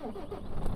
Oh,